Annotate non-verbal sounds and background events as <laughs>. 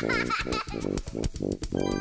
Thank <laughs> you.